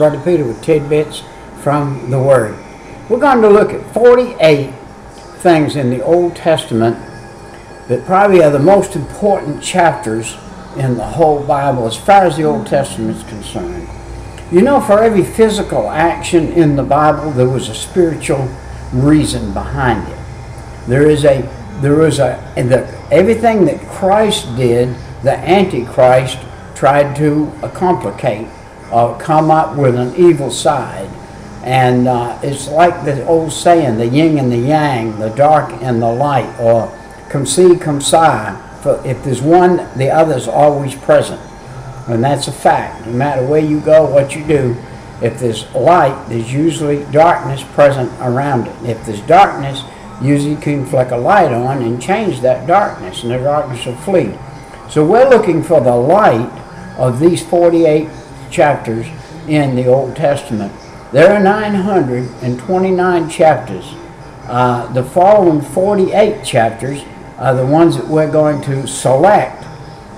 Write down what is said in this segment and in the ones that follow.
Brother Peter with tidbits from the Word. We're going to look at 48 things in the Old Testament that probably are the most important chapters in the whole Bible as far as the Old Testament is concerned. You know, for every physical action in the Bible, there was a spiritual reason behind it. There is a, there is a, the, everything that Christ did, the Antichrist tried to complicate or come up with an evil side. And uh, it's like the old saying, the yin and the yang, the dark and the light, or come see, come si. For if there's one, the other's always present. And that's a fact. No matter where you go, what you do, if there's light, there's usually darkness present around it. If there's darkness, usually you can flick a light on and change that darkness, and the darkness will flee. So we're looking for the light of these 48 chapters in the Old Testament. There are 929 chapters. Uh, the following 48 chapters are the ones that we're going to select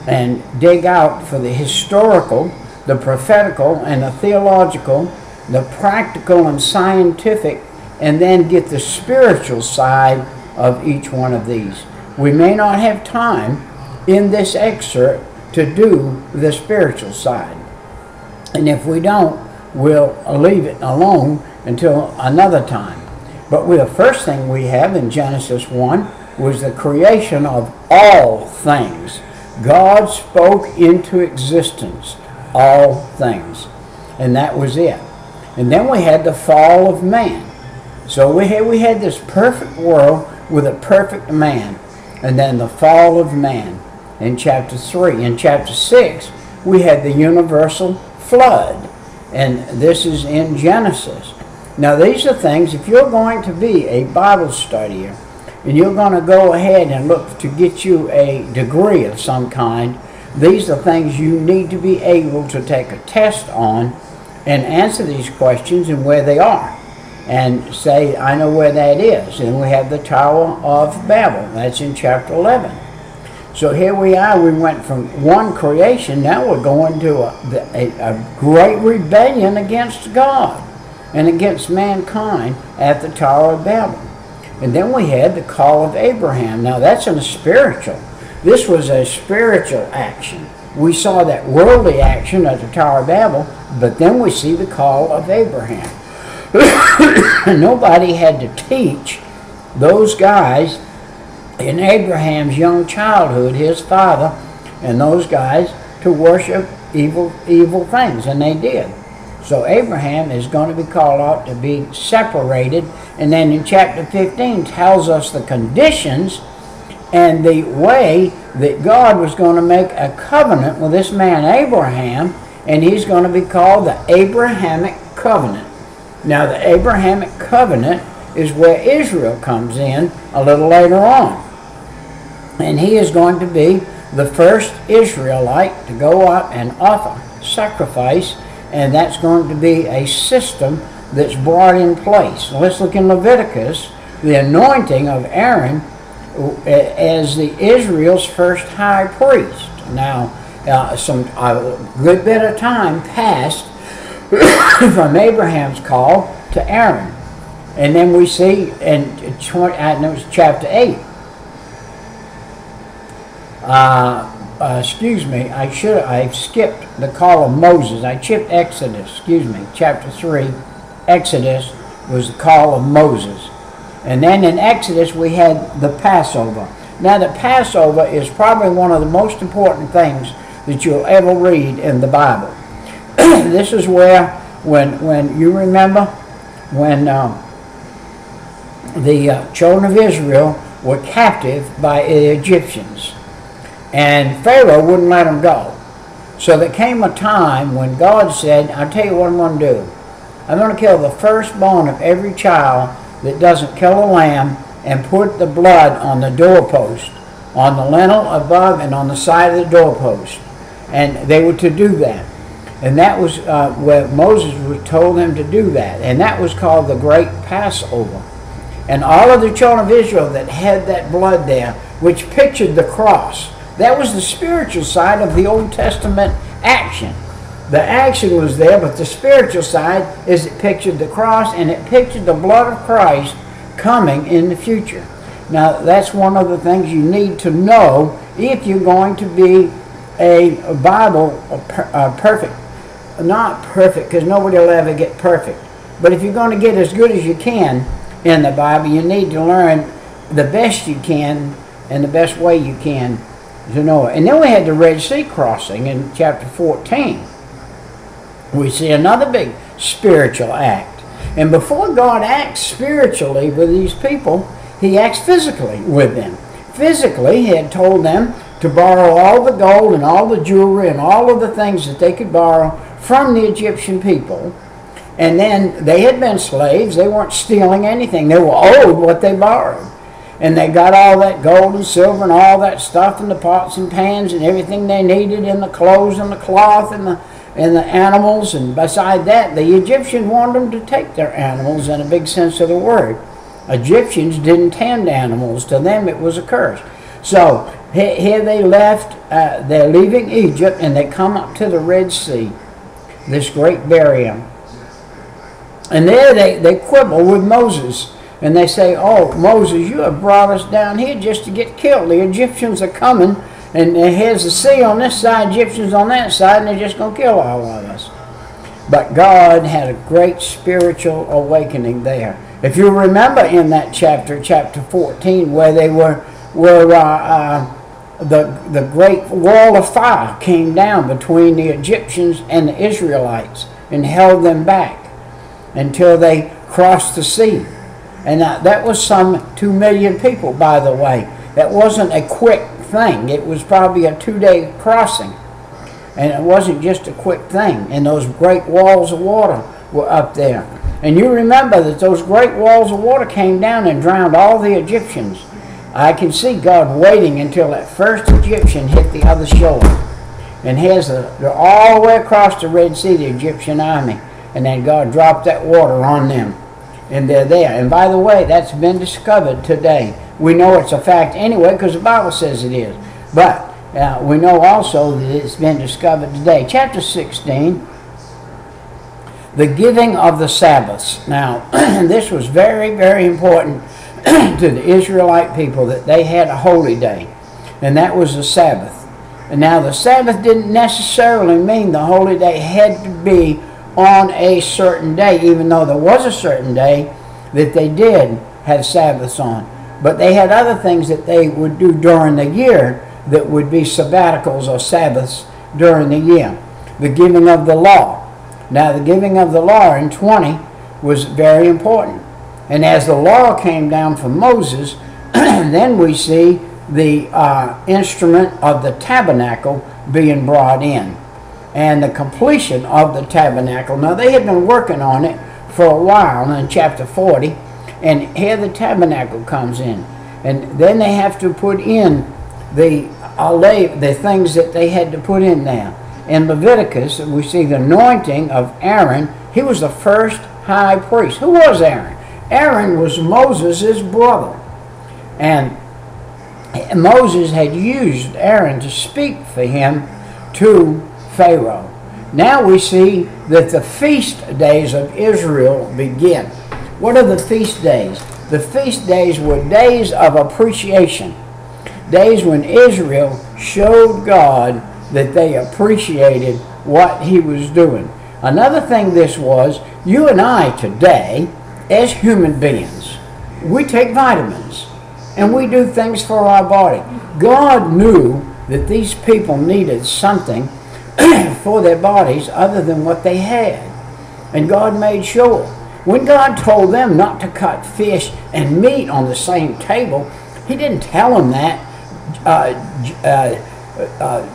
and dig out for the historical, the prophetical, and the theological, the practical and scientific, and then get the spiritual side of each one of these. We may not have time in this excerpt to do the spiritual side. And if we don't, we'll leave it alone until another time. But the first thing we have in Genesis 1 was the creation of all things. God spoke into existence all things. And that was it. And then we had the fall of man. So we had, we had this perfect world with a perfect man. And then the fall of man in chapter 3. In chapter 6, we had the universal flood. And this is in Genesis. Now, these are things, if you're going to be a Bible studier, and you're going to go ahead and look to get you a degree of some kind, these are things you need to be able to take a test on and answer these questions and where they are. And say, I know where that is. And we have the Tower of Babel. That's in chapter 11. So here we are. We went from one creation. Now we're going to a, a, a great rebellion against God and against mankind at the Tower of Babel. And then we had the call of Abraham. Now that's in a spiritual. This was a spiritual action. We saw that worldly action at the Tower of Babel, but then we see the call of Abraham. Nobody had to teach those guys in Abraham's young childhood, his father, and those guys to worship evil evil things, and they did. So Abraham is going to be called out to be separated. And then in chapter 15 tells us the conditions and the way that God was going to make a covenant with this man Abraham, and he's going to be called the Abrahamic covenant. Now the Abrahamic covenant is where Israel comes in a little later on. And he is going to be the first Israelite to go up and offer sacrifice and that's going to be a system that's brought in place. Let's look in Leviticus, the anointing of Aaron as the Israel's first high priest. Now, uh, some a good bit of time passed from Abraham's call to Aaron, and then we see in 20, uh, chapter eight. Uh, uh, excuse me, I should I skipped the call of Moses. I chipped Exodus, excuse me, chapter 3. Exodus was the call of Moses. And then in Exodus we had the Passover. Now the Passover is probably one of the most important things that you'll ever read in the Bible. this is where, when, when you remember, when um, the uh, children of Israel were captive by the Egyptians. And Pharaoh wouldn't let them go. So there came a time when God said, I'll tell you what I'm going to do. I'm going to kill the firstborn of every child that doesn't kill a lamb and put the blood on the doorpost, on the lintel above and on the side of the doorpost. And they were to do that. And that was uh, where Moses was told them to do that. And that was called the Great Passover. And all of the children of Israel that had that blood there, which pictured the cross, that was the spiritual side of the Old Testament action. The action was there, but the spiritual side is it pictured the cross and it pictured the blood of Christ coming in the future. Now, that's one of the things you need to know if you're going to be a, Bible a perfect. Not perfect, because nobody will ever get perfect. But if you're going to get as good as you can in the Bible, you need to learn the best you can and the best way you can to know. And then we had the Red Sea crossing in chapter 14. We see another big spiritual act. And before God acts spiritually with these people, he acts physically with them. Physically, he had told them to borrow all the gold and all the jewelry and all of the things that they could borrow from the Egyptian people. And then they had been slaves. They weren't stealing anything. They were owed what they borrowed. And they got all that gold and silver and all that stuff in the pots and pans and everything they needed in the clothes and the cloth and the and the animals. And beside that, the Egyptians wanted them to take their animals in a big sense of the word. Egyptians didn't tend animals. To them, it was a curse. So here they left, uh, they're leaving Egypt and they come up to the Red Sea, this great barrier. And there they, they quibble with Moses. And they say, Oh, Moses, you have brought us down here just to get killed. The Egyptians are coming, and here's the sea on this side, Egyptians on that side, and they're just going to kill all of us. But God had a great spiritual awakening there. If you remember in that chapter, chapter 14, where they were, were uh, uh, the, the great wall of fire came down between the Egyptians and the Israelites and held them back until they crossed the sea. And that, that was some two million people, by the way. That wasn't a quick thing. It was probably a two-day crossing. And it wasn't just a quick thing. And those great walls of water were up there. And you remember that those great walls of water came down and drowned all the Egyptians. I can see God waiting until that first Egyptian hit the other shore. And here's the, they're all the way across the Red Sea, the Egyptian army. And then God dropped that water on them. And they're there. And by the way, that's been discovered today. We know it's a fact anyway because the Bible says it is. But uh, we know also that it's been discovered today. Chapter 16, the giving of the Sabbaths. Now, this was very, very important to the Israelite people that they had a holy day, and that was the Sabbath. And now the Sabbath didn't necessarily mean the holy day had to be on a certain day, even though there was a certain day that they did have Sabbaths on. But they had other things that they would do during the year that would be sabbaticals or Sabbaths during the year. The giving of the law. Now, the giving of the law in 20 was very important. And as the law came down from Moses, then we see the uh, instrument of the tabernacle being brought in and the completion of the tabernacle. Now, they had been working on it for a while in chapter 40, and here the tabernacle comes in. And then they have to put in the the things that they had to put in there. In Leviticus, we see the anointing of Aaron. He was the first high priest. Who was Aaron? Aaron was Moses' brother. And Moses had used Aaron to speak for him to Pharaoh. Now we see that the feast days of Israel begin. What are the feast days? The feast days were days of appreciation, days when Israel showed God that they appreciated what he was doing. Another thing this was, you and I today as human beings, we take vitamins and we do things for our body. God knew that these people needed something for their bodies other than what they had. And God made sure. When God told them not to cut fish and meat on the same table, He didn't tell them that uh, uh, uh,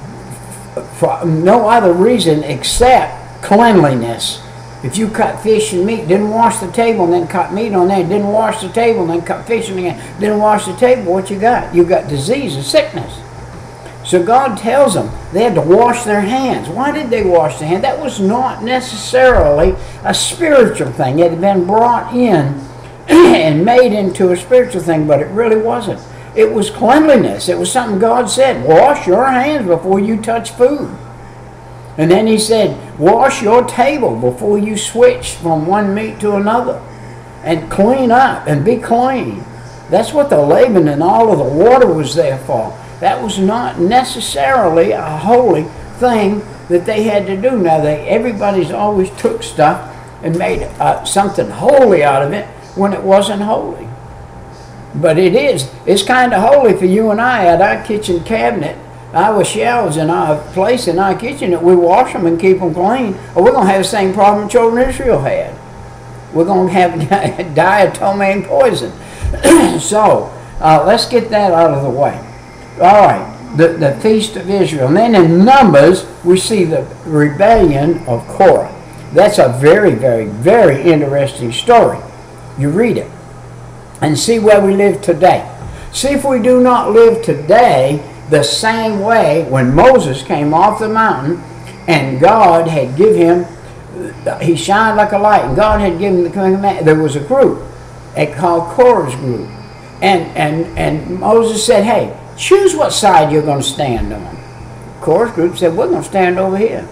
for no other reason except cleanliness. If you cut fish and meat, didn't wash the table and then cut meat on there, didn't wash the table and then cut fish there, didn't wash the table, what you got? You got disease and sickness. So God tells them they had to wash their hands. Why did they wash their hands? That was not necessarily a spiritual thing. It had been brought in and made into a spiritual thing, but it really wasn't. It was cleanliness. It was something God said. Wash your hands before you touch food. And then he said, Wash your table before you switch from one meat to another. And clean up and be clean. That's what the laver and all of the water was there for. That was not necessarily a holy thing that they had to do. Now, they everybody's always took stuff and made uh, something holy out of it when it wasn't holy. But it is. It's kind of holy for you and I at our kitchen cabinet our shelves in our place in our kitchen that we wash them and keep them clean, or we're going to have the same problem children Israel had. We're going to have diatomaine poison. so uh, let's get that out of the way. All right, the, the Feast of Israel. And then in Numbers, we see the rebellion of Korah. That's a very, very, very interesting story. You read it and see where we live today. See if we do not live today the same way when Moses came off the mountain and God had given him, he shined like a light, and God had given the command. There was a group it called Korah's group. And, and, and Moses said, hey, choose what side you're going to stand on. Korah's group said, we're going to stand over here.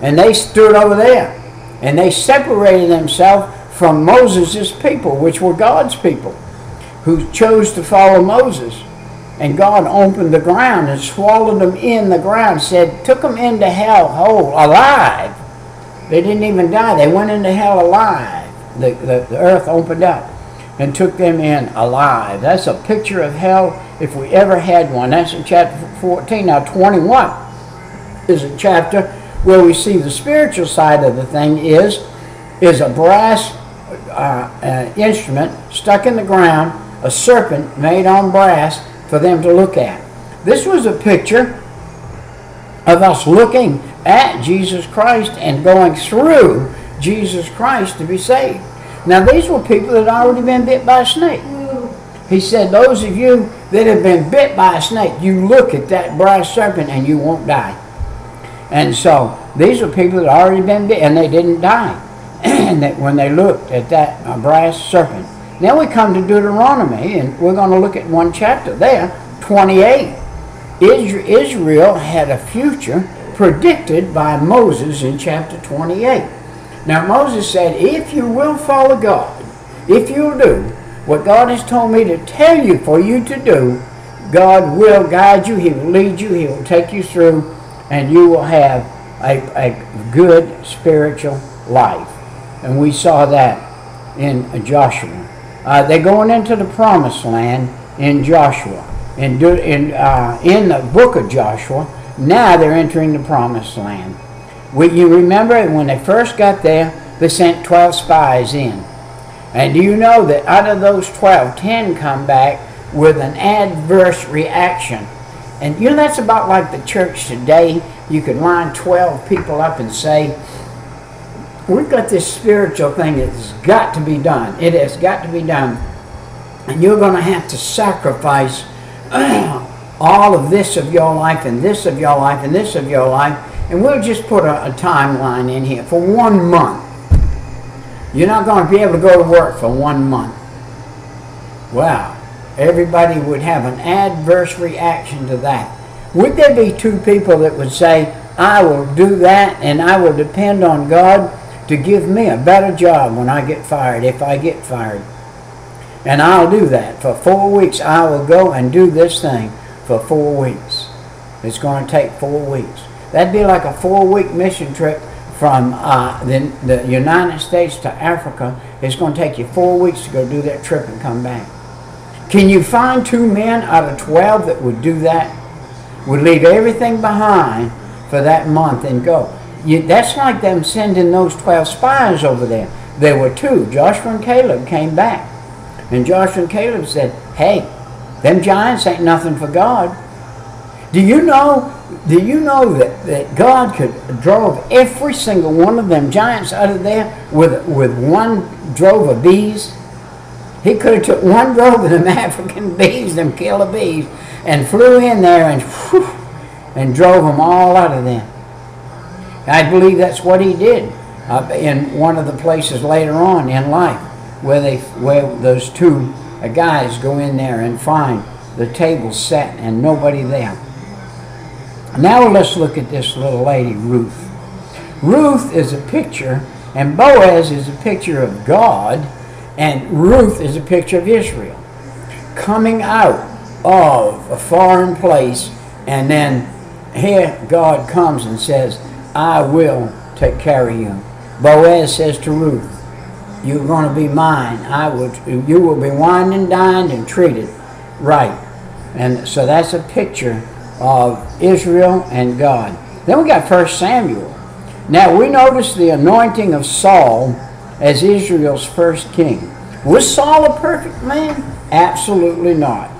And they stood over there. And they separated themselves from Moses' people, which were God's people, who chose to follow Moses. And God opened the ground and swallowed them in the ground, said, took them into hell whole, alive. They didn't even die. They went into hell alive. The, the, the earth opened up and took them in alive. That's a picture of hell if we ever had one. That's in chapter 14. Now 21 is a chapter where we see the spiritual side of the thing is, is a brass uh, uh, instrument stuck in the ground, a serpent made on brass, for them to look at. This was a picture of us looking at Jesus Christ and going through Jesus Christ to be saved. Now, these were people that had already been bit by a snake. He said, Those of you that have been bit by a snake, you look at that brass serpent and you won't die. And so, these were people that already been bit and they didn't die. and when they looked at that uh, brass serpent, now we come to Deuteronomy, and we're going to look at one chapter there, 28. Israel had a future predicted by Moses in chapter 28. Now Moses said, if you will follow God, if you'll do what God has told me to tell you for you to do, God will guide you, He will lead you, He will take you through, and you will have a, a good spiritual life. And we saw that in Joshua. Uh, they're going into the promised land in Joshua. In, in, uh, in the book of Joshua, now they're entering the promised land. You remember when they first got there, they sent 12 spies in. And do you know that out of those 12, 10 come back with an adverse reaction? And you know that's about like the church today. You can line 12 people up and say, we've got this spiritual thing that's got to be done. It has got to be done. And you're going to have to sacrifice all of this of your life and this of your life and this of your life. And we'll just put a, a timeline in here for one month. You're not going to be able to go to work for one month. Wow. Everybody would have an adverse reaction to that. Would there be two people that would say, I will do that and I will depend on God to give me a better job when I get fired, if I get fired. And I'll do that. For four weeks, I will go and do this thing for four weeks. It's going to take four weeks. That'd be like a four-week mission trip from uh, the, the United States to Africa. It's going to take you four weeks to go do that trip and come back. Can you find two men out of 12 that would do that? Would leave everything behind for that month and go. You, that's like them sending those 12 spies over there. There were two. Joshua and Caleb came back. And Joshua and Caleb said, hey, them giants ain't nothing for God. Do you know, do you know that, that God could drove every single one of them giants out of there with, with one drove of bees? He could have took one drove of them African bees, them killer bees, and flew in there and whew, and drove them all out of there. I believe that's what he did uh, in one of the places later on in life where they where those two guys go in there and find the table set and nobody there. Now let's look at this little lady, Ruth. Ruth is a picture, and Boaz is a picture of God, and Ruth is a picture of Israel. Coming out of a foreign place, and then here God comes and says, I will take care of you. Boaz says to Ruth, You're going to be mine. I will, you will be wined and dined and treated right. And so that's a picture of Israel and God. Then we got First Samuel. Now we notice the anointing of Saul as Israel's first king. Was Saul a perfect man? Absolutely not.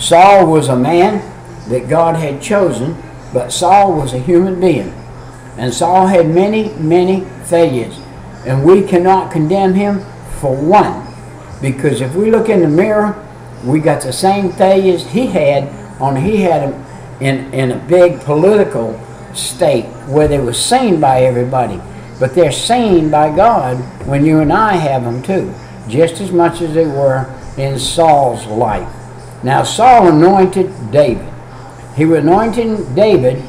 Saul was a man that God had chosen, but Saul was a human being. And Saul had many, many failures. And we cannot condemn him for one. Because if we look in the mirror, we got the same failures he had, only he had in, in a big political state where they were seen by everybody. But they're seen by God when you and I have them too, just as much as they were in Saul's life. Now, Saul anointed David. He was anointing David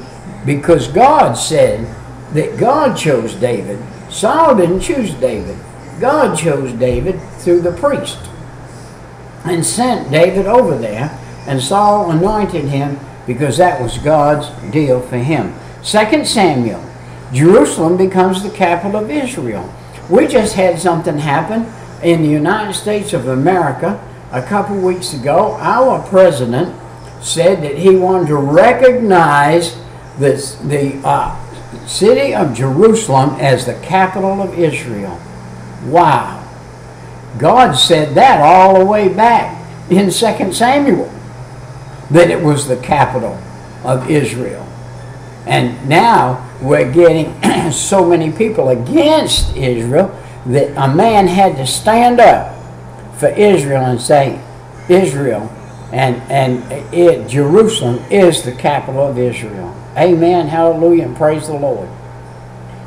because God said that God chose David. Saul didn't choose David. God chose David through the priest and sent David over there, and Saul anointed him because that was God's deal for him. Second Samuel, Jerusalem becomes the capital of Israel. We just had something happen in the United States of America a couple weeks ago. Our president said that he wanted to recognize this, the uh, city of Jerusalem as the capital of Israel. Wow. God said that all the way back in 2 Samuel that it was the capital of Israel. And now we're getting so many people against Israel that a man had to stand up for Israel and say, Israel and, and it, Jerusalem is the capital of Israel. Amen, hallelujah, and praise the Lord.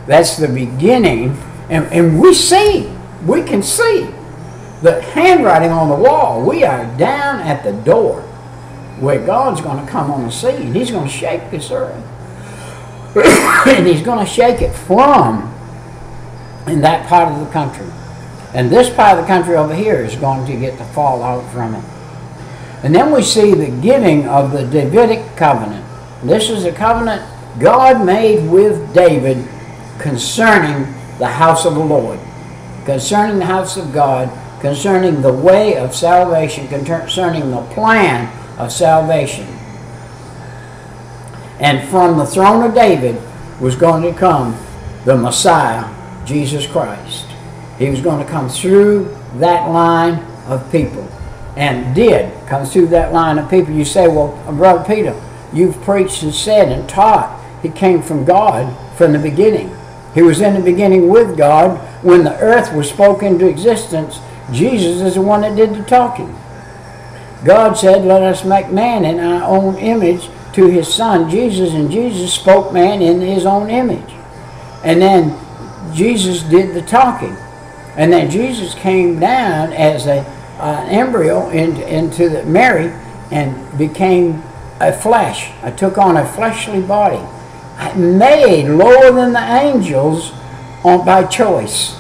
That's the beginning. And, and we see, we can see the handwriting on the wall. We are down at the door where God's going to come on the scene. He's going to shake this earth. and he's going to shake it from in that part of the country. And this part of the country over here is going to get the fallout from it. And then we see the giving of the Davidic covenant. This is a covenant God made with David concerning the house of the Lord, concerning the house of God, concerning the way of salvation, concerning the plan of salvation. And from the throne of David was going to come the Messiah, Jesus Christ. He was going to come through that line of people and did come through that line of people. You say, well, Brother Peter, you've preached and said and taught he came from God from the beginning. He was in the beginning with God. When the earth was spoken into existence, Jesus is the one that did the talking. God said, Let us make man in our own image to his son Jesus, and Jesus spoke man in his own image. And then Jesus did the talking. And then Jesus came down as a, embryo into, into the Mary and became a flesh. I took on a fleshly body. I made lower than the angels on, by choice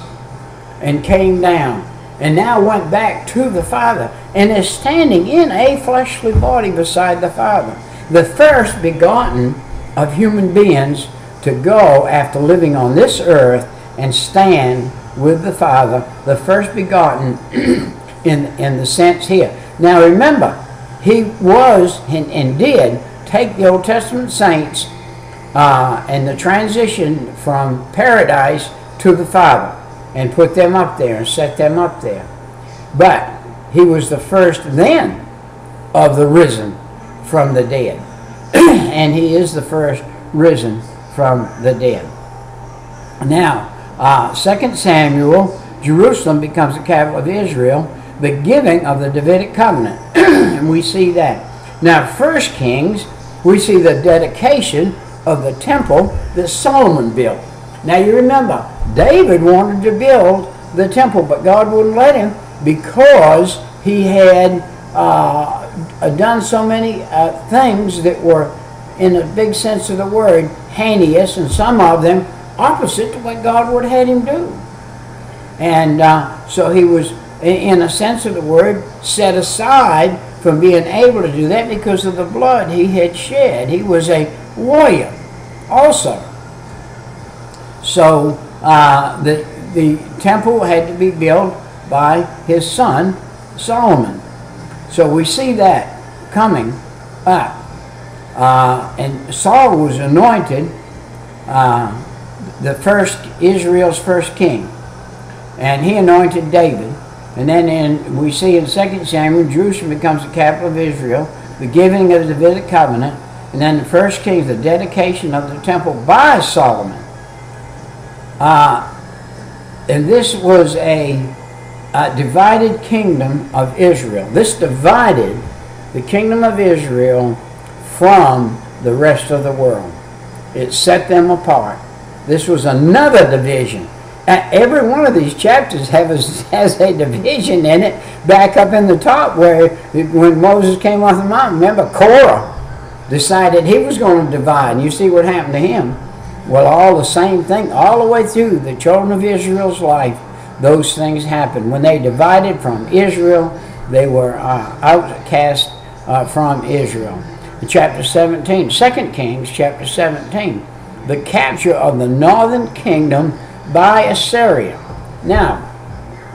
and came down and now went back to the Father and is standing in a fleshly body beside the Father. The first begotten of human beings to go after living on this earth and stand with the Father, the first begotten in, in the sense here. Now remember, he was and, and did take the Old Testament saints uh, and the transition from paradise to the Father and put them up there and set them up there. But he was the first then of the risen from the dead. and he is the first risen from the dead. Now, uh, 2 Samuel, Jerusalem becomes the capital of Israel, the giving of the Davidic covenant. and we see that. Now, 1 Kings, we see the dedication of the temple that Solomon built. Now you remember, David wanted to build the temple, but God wouldn't let him because he had uh, done so many uh, things that were, in a big sense of the word, heinous, and some of them opposite to what God would have had him do. And uh, so he was, in a sense of the word, set aside from being able to do that because of the blood he had shed. He was a warrior also. So uh, the, the temple had to be built by his son Solomon. So we see that coming up. Uh, and Saul was anointed uh, the first Israel's first king, and he anointed David. And then in, we see in 2 Samuel, Jerusalem becomes the capital of Israel, the giving of the Davidic covenant, and then the first king, the dedication of the temple by Solomon. Uh, and this was a, a divided kingdom of Israel. This divided the kingdom of Israel from the rest of the world. It set them apart. This was another division. Every one of these chapters has, has a division in it back up in the top where when Moses came off the mountain, remember Korah decided he was going to divide. You see what happened to him. Well, all the same thing, all the way through the children of Israel's life, those things happened. When they divided from Israel, they were uh, outcast uh, from Israel. Chapter 17, 2 Kings chapter 17, the capture of the northern kingdom by Assyria. Now,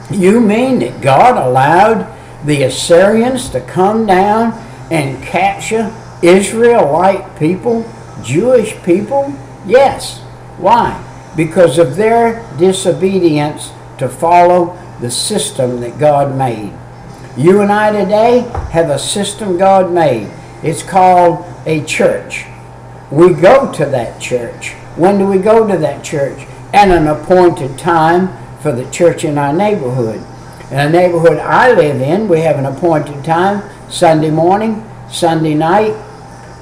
you mean that God allowed the Assyrians to come down and capture Israelite people, Jewish people? Yes. Why? Because of their disobedience to follow the system that God made. You and I today have a system God made. It's called a church. We go to that church. When do we go to that church? At an appointed time for the church in our neighborhood. In the neighborhood I live in, we have an appointed time Sunday morning, Sunday night,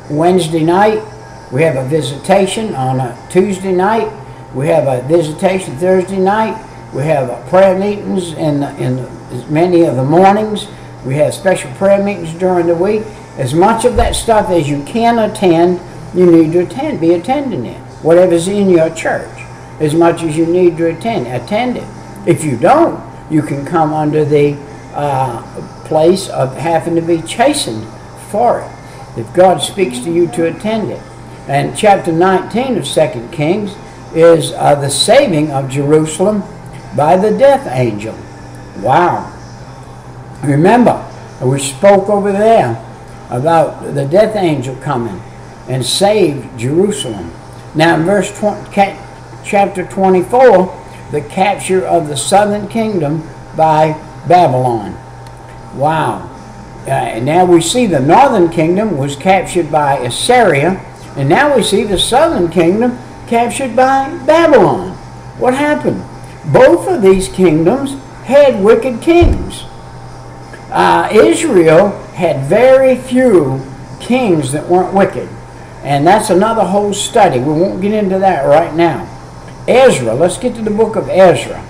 Wednesday night. We have a visitation on a Tuesday night. We have a visitation Thursday night. We have prayer meetings in, the, in the, many of the mornings. We have special prayer meetings during the week. As much of that stuff as you can attend, you need to attend. Be attending it. Whatever's in your church, as much as you need to attend, attend it. If you don't, you can come under the uh, place of having to be chastened for it. If God speaks to you to attend it. And chapter 19 of 2 Kings is uh, the saving of Jerusalem by the death angel. Wow. Remember, we spoke over there about the death angel coming and saved Jerusalem. Now in verse 20, chapter 24, the capture of the southern kingdom by Babylon. Wow. Uh, and now we see the northern kingdom was captured by Assyria, and now we see the southern kingdom captured by Babylon. What happened? Both of these kingdoms had wicked kings. Uh, Israel had very few kings that weren't wicked. And that's another whole study. We won't get into that right now. Ezra, let's get to the book of Ezra.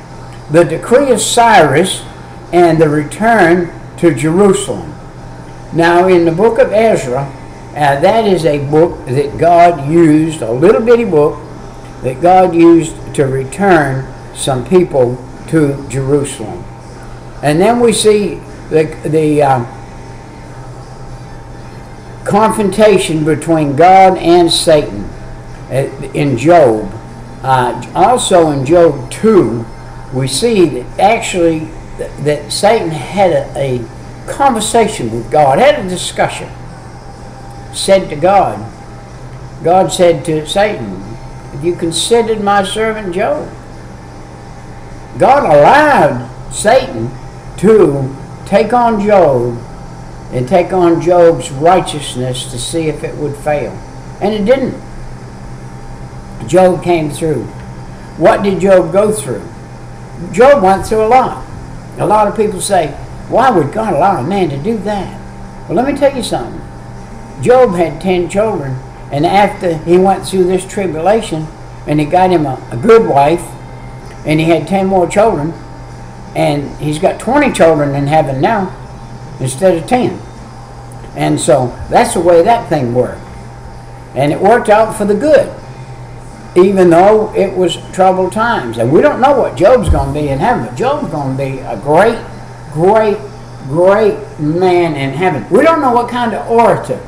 The decree of Cyrus and the return to Jerusalem. Now, in the book of Ezra, uh, that is a book that God used, a little bitty book that God used to return some people to Jerusalem. And then we see the, the uh, confrontation between God and Satan uh, in Job. Uh, also in Job 2, we see that actually that Satan had a, a conversation with God, had a discussion, said to God, God said to Satan, Have you considered my servant Job? God allowed Satan to take on Job and take on Job's righteousness to see if it would fail. And it didn't. Job came through. What did Job go through? Job went through a lot. A lot of people say, why would God allow a man to do that? Well, let me tell you something. Job had 10 children, and after he went through this tribulation, and he got him a, a good wife, and he had 10 more children, and he's got 20 children in heaven now instead of 10. And so that's the way that thing worked. And it worked out for the good. even though it was troubled times. And we don't know what Job's going to be in heaven, but Job's going to be a great, great, great man in heaven. We don't know what kind of orator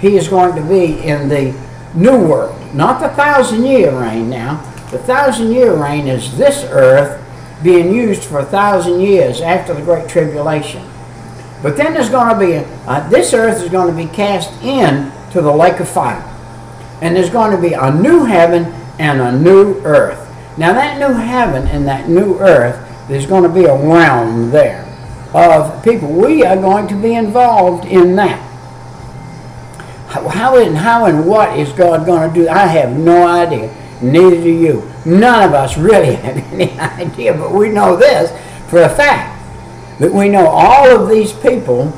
he is going to be in the new world. Not the thousand year reign now. The thousand year reign is this earth being used for a thousand years after the Great Tribulation. But then there's going to be, a, uh, this earth is going to be cast in to the lake of fire. And there's going to be a new heaven and a new earth. Now that new heaven and that new earth, there's going to be a realm there of people. We are going to be involved in that. How and how and what is God going to do? I have no idea. Neither do you. None of us really have any idea, but we know this for a fact that we know all of these people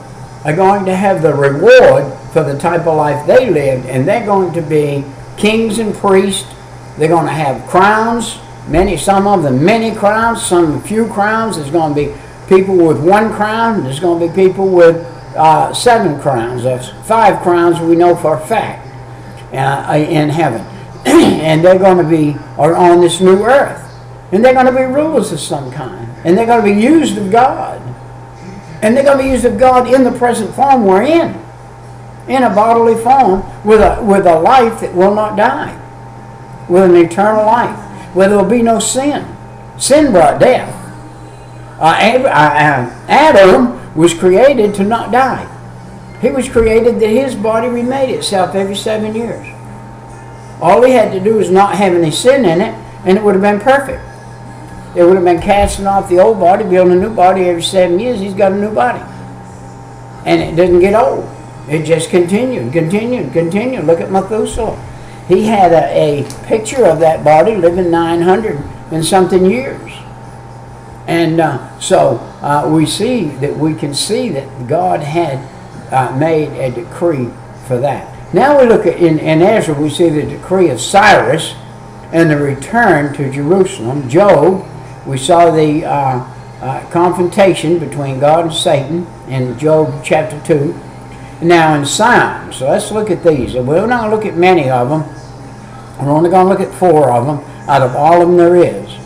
are going to have the reward for the type of life they lived, and they're going to be kings and priests. They're going to have crowns, many, some of them many crowns, some few crowns. There's going to be people with one crown. There's going to be people with uh, seven crowns. There's five crowns we know for a fact uh, in heaven. and they're going to be on this new earth. And they're going to be rulers of some kind. And they're going to be used of God. And they're going to be used of God in the present form we're in. In a bodily form with a, with a life that will not die. With an eternal life. Where there will be no sin. Sin brought death. Uh, uh, uh, Adam was created to not die. He was created that his body remade itself every seven years. All he had to do was not have any sin in it, and it would have been perfect. It would have been casting off the old body, building a new body every seven years. He's got a new body. And it didn't get old. It just continued, continued, continued. Look at Methuselah. He had a, a picture of that body living 900 and something years. And uh, so uh, we see that we can see that God had uh, made a decree for that. Now we look at in, in Ezra, we see the decree of Cyrus and the return to Jerusalem. Job we saw the uh, uh, confrontation between God and Satan in Job chapter 2. Now in Psalms, so let's look at these. We're not going to look at many of them. We're only going to look at four of them out of all of them there is.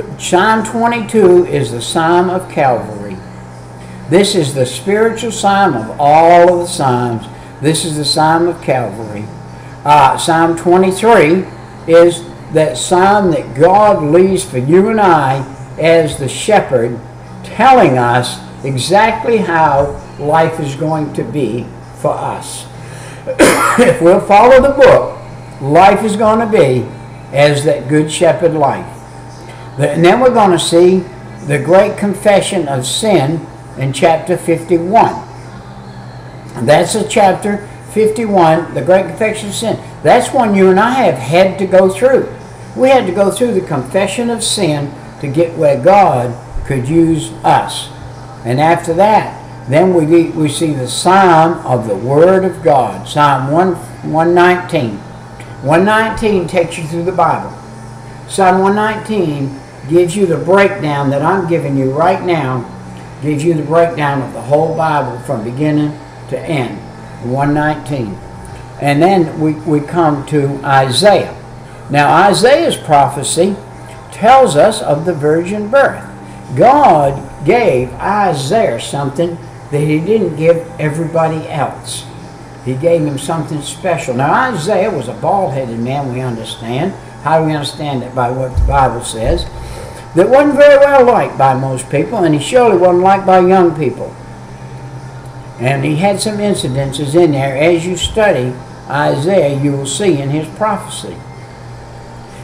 But Psalm 22 is the Psalm of Calvary. This is the spiritual psalm of all of the psalms. This is the Psalm of Calvary. Uh, psalm 23 is that psalm that God leaves for you and I as the shepherd, telling us exactly how life is going to be for us. if we'll follow the book, life is going to be as that good shepherd life. And then we're going to see the great confession of sin in chapter 51. And that's a chapter 51, the great confession of sin. That's one you and I have had to go through. We had to go through the confession of sin to get where God could use us. And after that, then we, we see the psalm of the Word of God, Psalm 1, 119. 119 takes you through the Bible. Psalm 119 gives you the breakdown that I'm giving you right now, gives you the breakdown of the whole Bible from beginning to end. 119. And then we, we come to Isaiah. Now, Isaiah's prophecy tells us of the virgin birth. God gave Isaiah something that he didn't give everybody else. He gave him something special. Now, Isaiah was a bald-headed man, we understand. How do we understand it? By what the Bible says. That wasn't very well liked by most people, and he surely wasn't liked by young people. And he had some incidences in there. As you study Isaiah, you will see in his prophecy.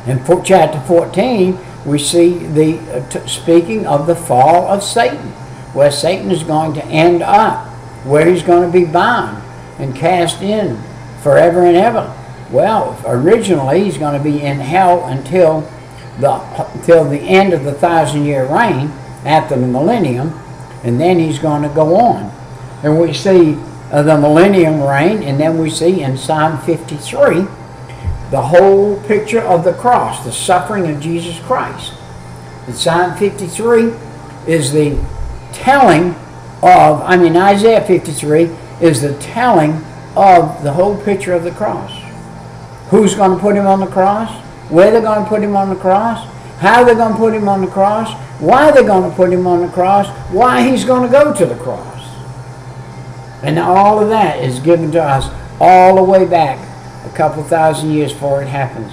In chapter 14, we see the uh, speaking of the fall of Satan, where Satan is going to end up, where he's going to be bound and cast in forever and ever. Well, originally he's going to be in hell until the until the end of the thousand year reign after the millennium, and then he's going to go on. And we see uh, the millennium reign, and then we see in Psalm 53 the whole picture of the cross, the suffering of Jesus Christ. In Psalm 53 is the telling of, I mean, Isaiah 53 is the telling of the whole picture of the cross. Who's going to put him on the cross? where they're going to put him on the cross, how they're going to put him on the cross, why they're going to put him on the cross, why he's going to go to the cross. And all of that is given to us all the way back a couple thousand years before it happens.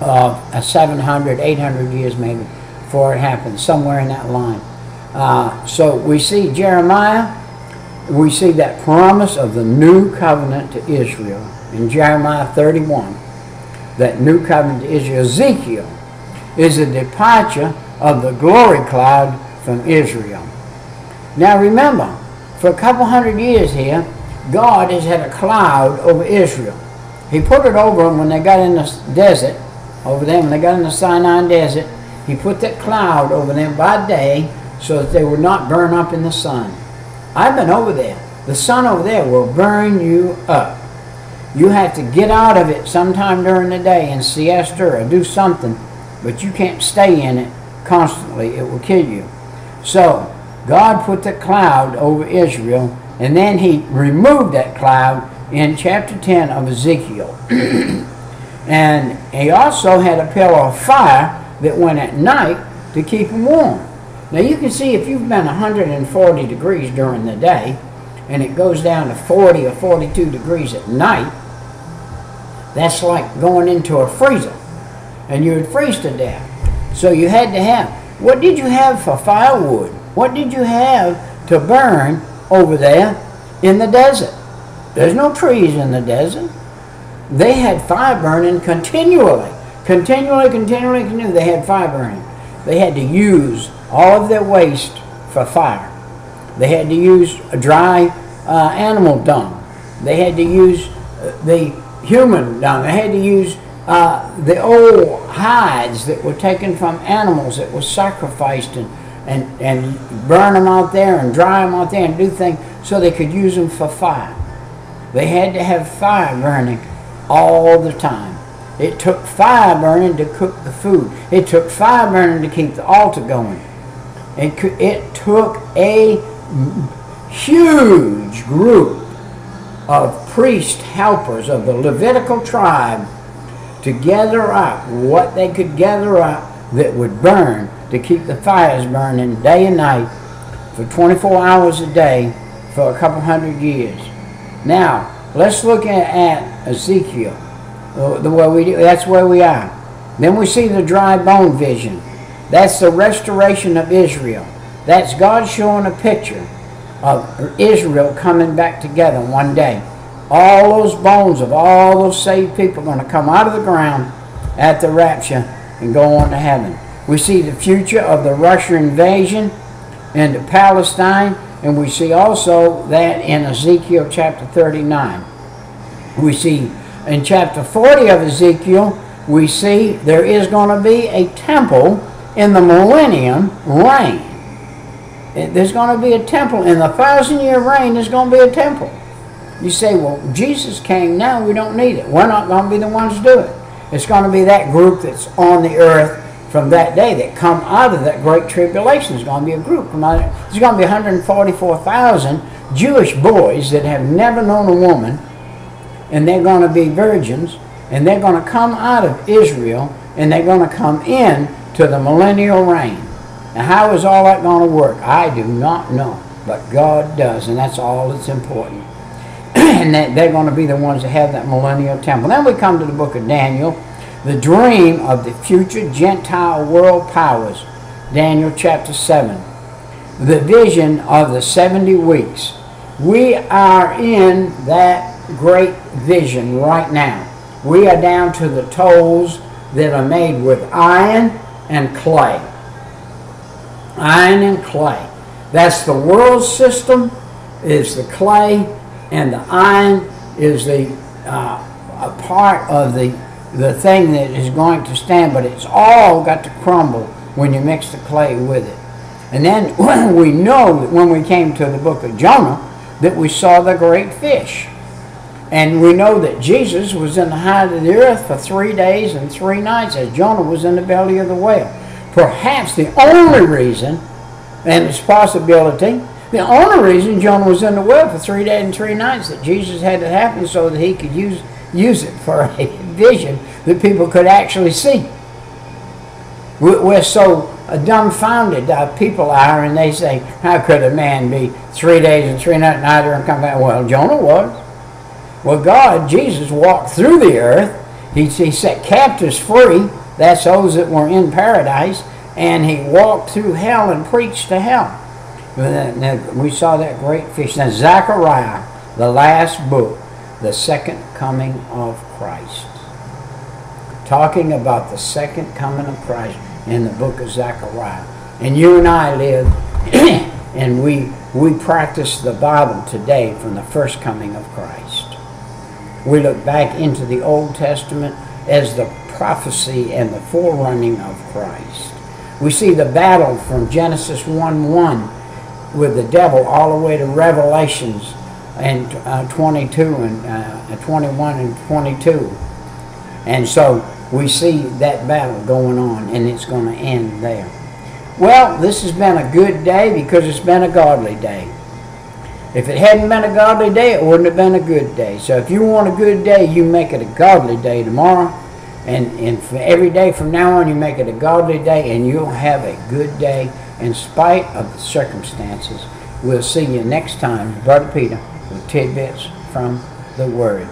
Uh, 700, 800 years maybe before it happens, somewhere in that line. Uh, so we see Jeremiah, we see that promise of the new covenant to Israel in Jeremiah 31. That new covenant Israel. Ezekiel is a departure of the glory cloud from Israel. Now remember, for a couple hundred years here, God has had a cloud over Israel. He put it over them when they got in the desert, over them when they got in the Sinai desert. He put that cloud over them by day so that they would not burn up in the sun. I've been over there. The sun over there will burn you up. You have to get out of it sometime during the day and siesta or do something, but you can't stay in it constantly. It will kill you. So, God put the cloud over Israel, and then he removed that cloud in chapter 10 of Ezekiel. and he also had a pillar of fire that went at night to keep them warm. Now you can see if you've been 140 degrees during the day, and it goes down to 40 or 42 degrees at night, that's like going into a freezer, and you would freeze to death. So you had to have, what did you have for firewood? What did you have to burn over there in the desert? There's no trees in the desert. They had fire burning continually. Continually, continually, continually, they had fire burning. They had to use all of their waste for fire. They had to use a dry uh, animal dung. They had to use uh, the human dung. They had to use uh, the old hides that were taken from animals that were sacrificed and and, and burn them out there and dry them out there and do things so they could use them for fire. They had to have fire burning all the time. It took fire burning to cook the food. It took fire burning to keep the altar going. It, it took a huge group of priest helpers of the Levitical tribe to gather up what they could gather up that would burn to keep the fires burning day and night for 24 hours a day for a couple hundred years. Now, let's look at, at Ezekiel. Uh, the way we do, that's where we are. Then we see the dry bone vision. That's the restoration of Israel. That's God showing a picture of Israel coming back together one day. All those bones of all those saved people are going to come out of the ground at the rapture and go on to heaven. We see the future of the Russian invasion into Palestine, and we see also that in Ezekiel chapter 39. We see in chapter 40 of Ezekiel, we see there is going to be a temple in the millennium reign. There's going to be a temple. In the thousand year reign, there's going to be a temple. You say, well, Jesus came now, we don't need it. We're not going to be the ones to do it. It's going to be that group that's on the earth from that day that come out of that great tribulation. There's going to be a group. There's going to be 144,000 Jewish boys that have never known a woman, and they're going to be virgins, and they're going to come out of Israel, and they're going to come in to the millennial reign. Now, how is all that going to work? I do not know, but God does, and that's all that's important. and that they're going to be the ones that have that millennial temple. Then we come to the book of Daniel the dream of the future Gentile world powers, Daniel chapter 7. The vision of the 70 weeks. We are in that great vision right now. We are down to the toes that are made with iron and clay. Iron and clay. That's the world system, is the clay, and the iron is the uh, a part of the the thing that is going to stand, but it's all got to crumble when you mix the clay with it. And then we know that when we came to the book of Jonah, that we saw the great fish. And we know that Jesus was in the height of the earth for three days and three nights as Jonah was in the belly of the whale. Perhaps the only reason, and it's possibility, the only reason Jonah was in the whale for three days and three nights that Jesus had to happen so that he could use use it for a vision that people could actually see. We- We're so dumbfounded uh, people are, and they say, "How could a man be three days and three nights neither and come back?" Well, Jonah was. Well, God, Jesus walked through the earth. He, he set captives free. That's those that were in paradise, and he walked through hell and preached to hell. We saw that great fish. Now, Zechariah, the last book, the second coming of Christ talking about the second coming of Christ in the book of Zechariah. And you and I live and we we practice the Bible today from the first coming of Christ. We look back into the Old Testament as the prophecy and the forerunning of Christ. We see the battle from Genesis 1 1 with the devil all the way to Revelations and uh, 22 and uh, 21 and 22. And so we see that battle going on, and it's going to end there. Well, this has been a good day because it's been a godly day. If it hadn't been a godly day, it wouldn't have been a good day. So if you want a good day, you make it a godly day tomorrow. And, and every day from now on, you make it a godly day, and you'll have a good day in spite of the circumstances. We'll see you next time, Brother Peter, with tidbits from the Word.